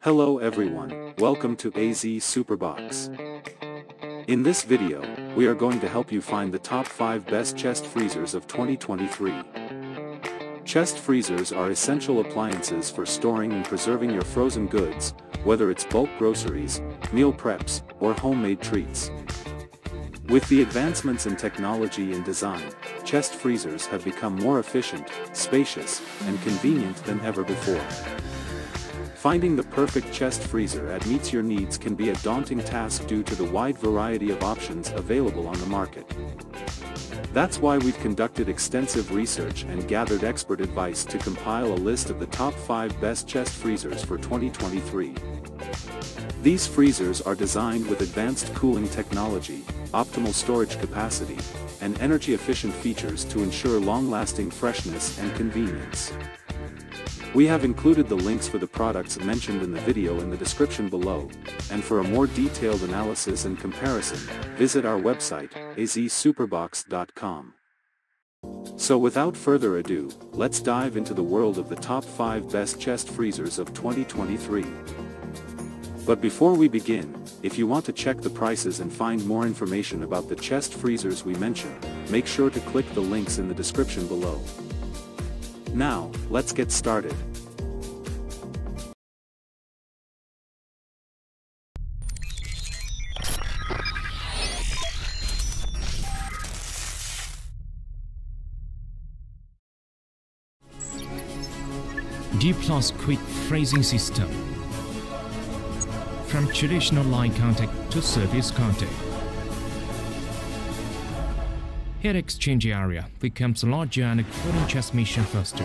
Hello everyone, welcome to AZ Superbox. In this video, we are going to help you find the top 5 best chest freezers of 2023. Chest freezers are essential appliances for storing and preserving your frozen goods, whether it's bulk groceries, meal preps, or homemade treats. With the advancements in technology and design, chest freezers have become more efficient, spacious, and convenient than ever before. Finding the perfect chest freezer that meets your needs can be a daunting task due to the wide variety of options available on the market. That's why we've conducted extensive research and gathered expert advice to compile a list of the top 5 best chest freezers for 2023. These freezers are designed with advanced cooling technology, optimal storage capacity, and energy-efficient features to ensure long-lasting freshness and convenience. We have included the links for the products mentioned in the video in the description below, and for a more detailed analysis and comparison, visit our website, azsuperbox.com. So without further ado, let's dive into the world of the top 5 best chest freezers of 2023. But before we begin, if you want to check the prices and find more information about the chest freezers we mentioned, make sure to click the links in the description below. Now, let's get started. D Plus Quick Freezing System From traditional line contact to surface contact Heat exchange area becomes larger and cooling transmission faster,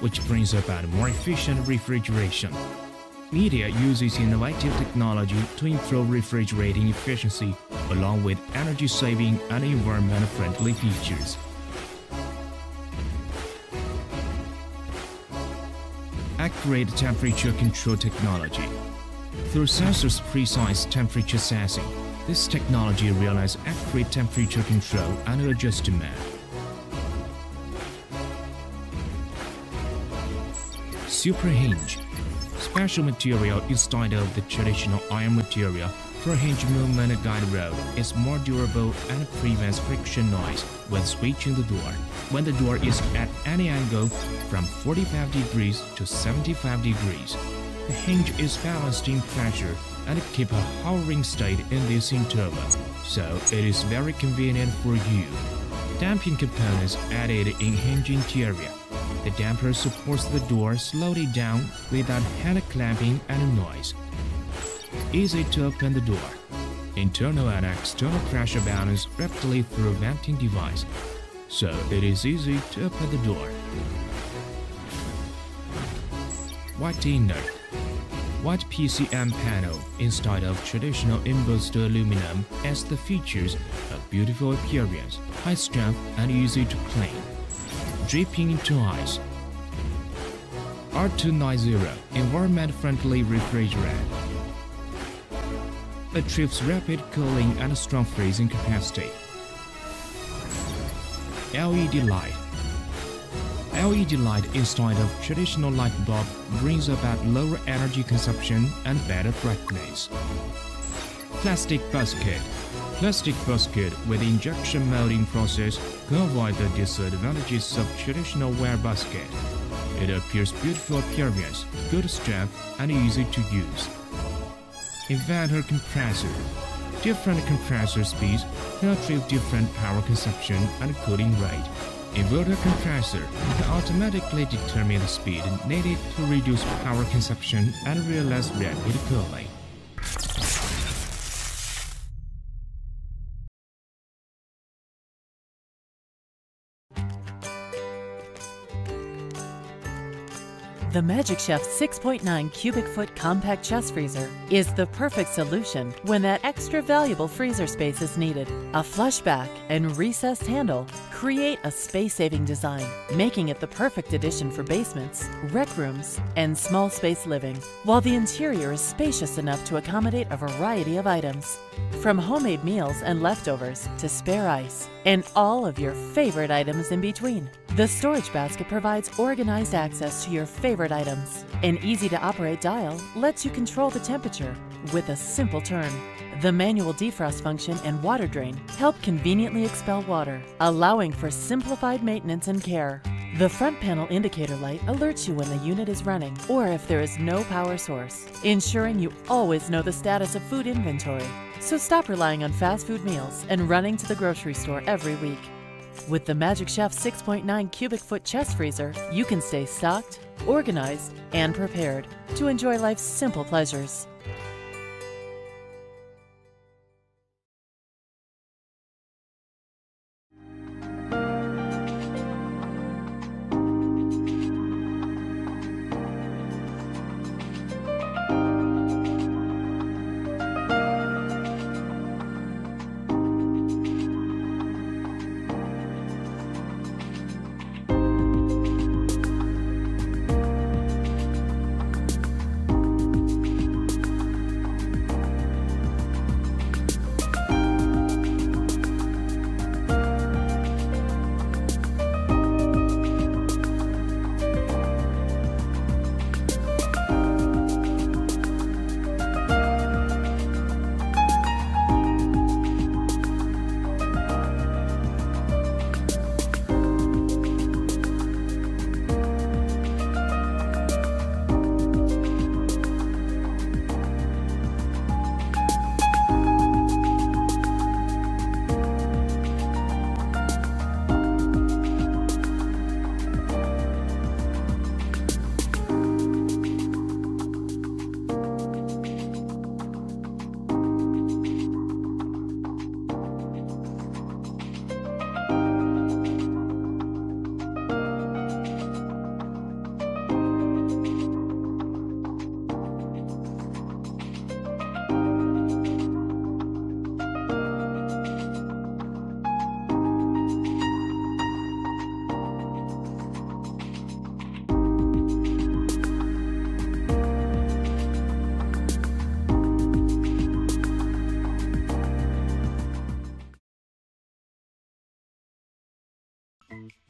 which brings about more efficient refrigeration. Midea uses innovative technology to improve refrigerating efficiency along with energy-saving and environment-friendly features. Accurate temperature control technology. Through sensors' precise temperature sensing, this technology realizes accurate temperature control and adjustment. Super hinge. Special material instead of the traditional iron material for hinge movement guide rail is more durable and prevents friction noise when switching the door. When the door is at any angle from 45 degrees to 75 degrees, the hinge is balanced in pressure and keep a hovering state in this interval, so it is very convenient for you. Damping components added in hinge interior. The damper supports the door slowly down without hand clamping and noise. Easy to open the door. Internal and external pressure balance rapidly through venting device, so it is easy to open the door. White inner white PCM panel instead of traditional embossed aluminum as the features a beautiful appearance, high strength and easy to clean. Dripping into ice. R290 environment-friendly refrigerant. Achieves rapid cooling and strong freezing capacity. LED light LED light instead of traditional light bulb brings about lower energy consumption and better brightness. Plastic basket Plastic basket with injection molding process can avoid the disadvantages of traditional wire basket. It appears beautiful appearance, good strength, and easy to use. Inverter compressor Different compressor speeds can achieve different power consumption and cooling rate. Inverter compressor can automatically determine the speed needed to reduce power consumption and realize rapid cooling. The Magic Chef 6.9 cubic foot compact chest freezer is the perfect solution when that extra valuable freezer space is needed. A flush back and recessed handle create a space-saving design, making it the perfect addition for basements, rec rooms, and small space living, while the interior is spacious enough to accommodate a variety of items. From homemade meals and leftovers to spare ice, and all of your favorite items in between. The storage basket provides organized access to your favorite items. An easy to operate dial lets you control the temperature with a simple turn. The manual defrost function and water drain help conveniently expel water, allowing for simplified maintenance and care. The front panel indicator light alerts you when the unit is running or if there is no power source, ensuring you always know the status of food inventory. So stop relying on fast food meals and running to the grocery store every week. With the Magic Chef 6.9 cubic foot chest freezer, you can stay stocked, organized, and prepared to enjoy life's simple pleasures.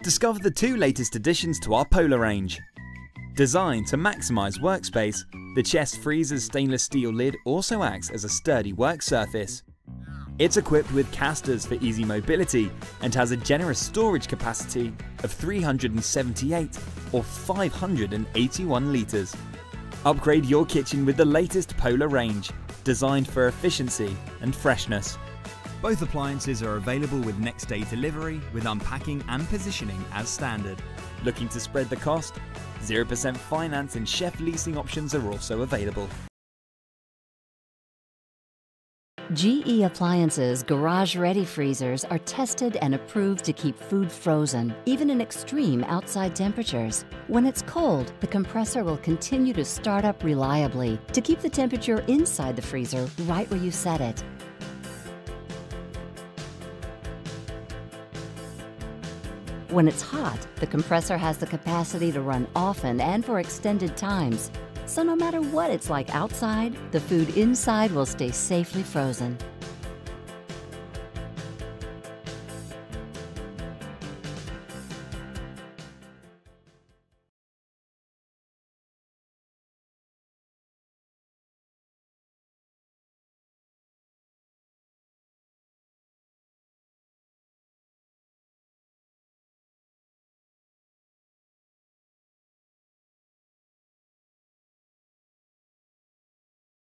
Discover the two latest additions to our Polar range. Designed to maximise workspace, the chest freezer's stainless steel lid also acts as a sturdy work surface. It's equipped with casters for easy mobility and has a generous storage capacity of 378 or 581 litres. Upgrade your kitchen with the latest Polar range, designed for efficiency and freshness. Both appliances are available with next day delivery with unpacking and positioning as standard. Looking to spread the cost? 0% finance and chef leasing options are also available. GE Appliances garage ready freezers are tested and approved to keep food frozen, even in extreme outside temperatures. When it's cold, the compressor will continue to start up reliably to keep the temperature inside the freezer right where you set it. When it's hot, the compressor has the capacity to run often and for extended times. So no matter what it's like outside, the food inside will stay safely frozen.